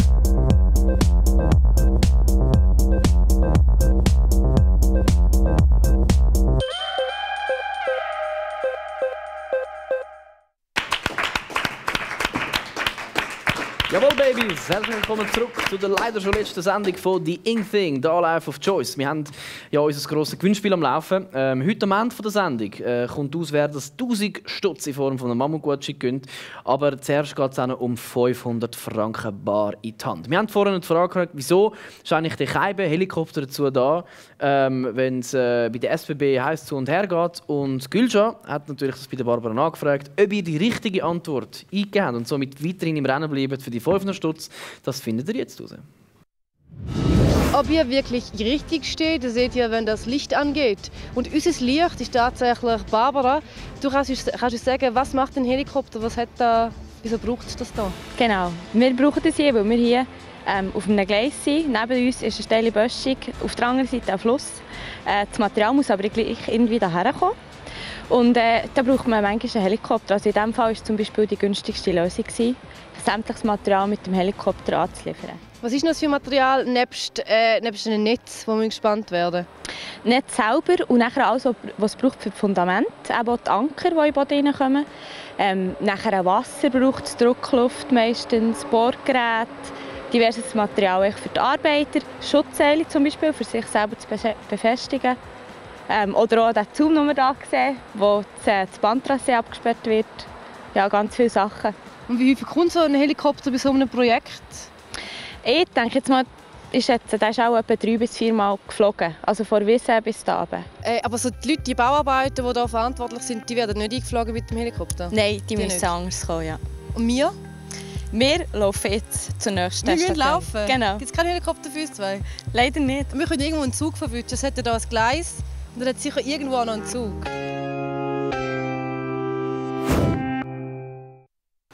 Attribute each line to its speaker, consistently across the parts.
Speaker 1: you Jawohl, Babys! Herzlich willkommen zurück zu der leider schon letzten Sendung von «The Ing Thing», «The Life of Choice». Wir haben ja unser grosses Gewinnspiel am Laufen. Ähm, heute am Ende der Sendung äh, kommt aus, wer das 1000 Stutz in Form von einem Mammutgutschein gönnt. Aber zuerst geht es auch um 500 Franken bar in die Hand. Wir haben vorhin die Frage gefragt, wieso ist eigentlich der Keibe Helikopter dazu da, ähm, wenn es äh, bei der SBB heiß zu und her geht. Und Gülscha hat natürlich das bei der Barbara nachgefragt, ob ihr die richtige Antwort eingegeben und somit weiterhin im Rennen bleibt für die 500 Stutz. Das findet ihr jetzt raus.
Speaker 2: Ob ihr wirklich richtig steht, das seht ihr, wenn das Licht angeht. Und unser Licht ist tatsächlich Barbara. Du kannst uns, kannst uns sagen, was macht ein Helikopter? Was hat da, wieso braucht es das da?
Speaker 3: Genau, wir brauchen das hier, weil wir hier ähm, auf einem Gleis sind. Neben uns ist eine steile Böschung, auf der anderen Seite ein Fluss. Äh, das Material muss aber gleich irgendwie daher kommen. Und äh, da braucht man manchmal einen Helikopter. Also in diesem Fall war zum Beispiel die günstigste Lösung, gewesen, sämtliches Material mit dem Helikopter anzuliefern.
Speaker 2: Was ist das für Material nebst, äh, nebst einem Netz, wo wir gespannt werden?
Speaker 3: Netz selber und nachher alles, was es braucht für das Fundament, eben auch die Anker, die in den Boden reinkommen. Ähm, nachher Wasser braucht es, Druckluft meistens, Bohrgeräte, diverses Material für die Arbeiter, Schutzseile zum Beispiel, für sich selber zu befestigen. Ähm, oder auch den Zaun, den wir hier sehen, wo das, das Bandtrasse abgesperrt wird. Ja, ganz viele Sachen.
Speaker 2: Und wie viel kommt so ein Helikopter bei so einem Projekt?
Speaker 3: Ich denke jetzt mal, ich schätze, der ist auch etwa drei bis vier Mal geflogen. Also von Wissen bis da
Speaker 2: äh, Aber so die Leute, die Bauarbeiter, die hier verantwortlich sind, die werden nicht eingeflogen mit dem Helikopter?
Speaker 3: Nein, die, die müssen nicht. anders kommen, ja.
Speaker 2: Und wir?
Speaker 3: Wir laufen jetzt zur nächsten
Speaker 2: wir Station. Wir laufen?
Speaker 3: Genau.
Speaker 2: Gibt es keinen Helikopter für uns zwei?
Speaker 3: Leider nicht.
Speaker 2: Wir können irgendwo einen Zug verwischen. Es hat hier ein Gleis und dann hat sicher irgendwo noch einen Zug.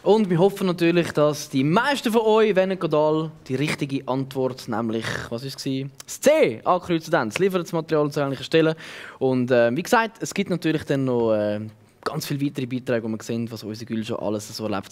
Speaker 1: Und wir hoffen natürlich, dass die meisten von euch, wenn nicht alle, die richtige Antwort, nämlich, was war es? Das C angekreuzt haben. Das Material zur ähnlichen Stelle. Und äh, wie gesagt, es gibt natürlich dann noch äh, ganz viele weitere Beiträge, wo wir sehen, was unsere Gül schon alles so erlebt hat.